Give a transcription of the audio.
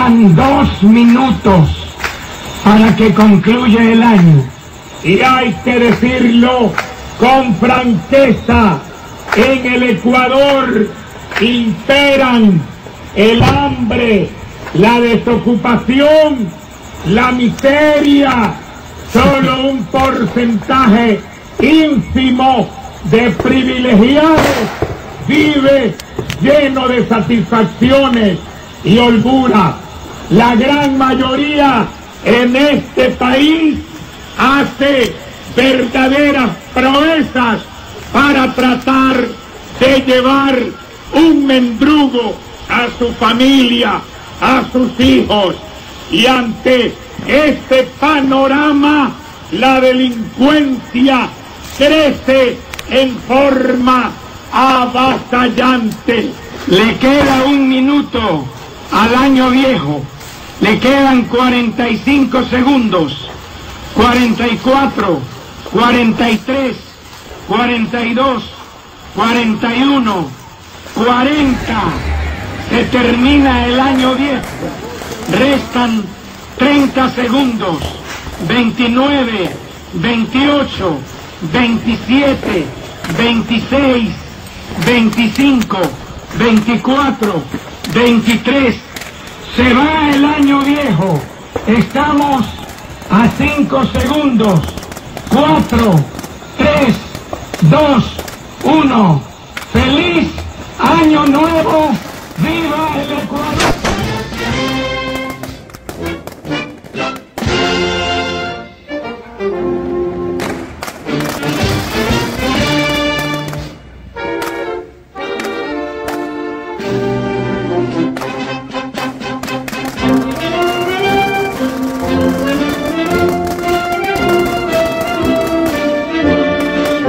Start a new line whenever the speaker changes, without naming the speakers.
Restan dos minutos para que concluya el año.
Y hay que decirlo con franqueza, en el Ecuador imperan el hambre, la desocupación, la miseria, solo un porcentaje ínfimo de privilegiados vive lleno de satisfacciones y holgura. La gran mayoría en este país hace verdaderas proezas para tratar de llevar un mendrugo a su familia, a sus hijos. Y ante este panorama, la delincuencia crece en forma avasallante.
Le queda un minuto al año viejo. Le quedan 45 segundos. 44, 43, 42, 41, 40. Se termina el año viejo. Restan 30 segundos. 29, 28, 27, 26, 25, 24, 23. Se va el año viejo. Estamos a 5 segundos. 4, 3, 2, 1. ¡Feliz Año Nuevo!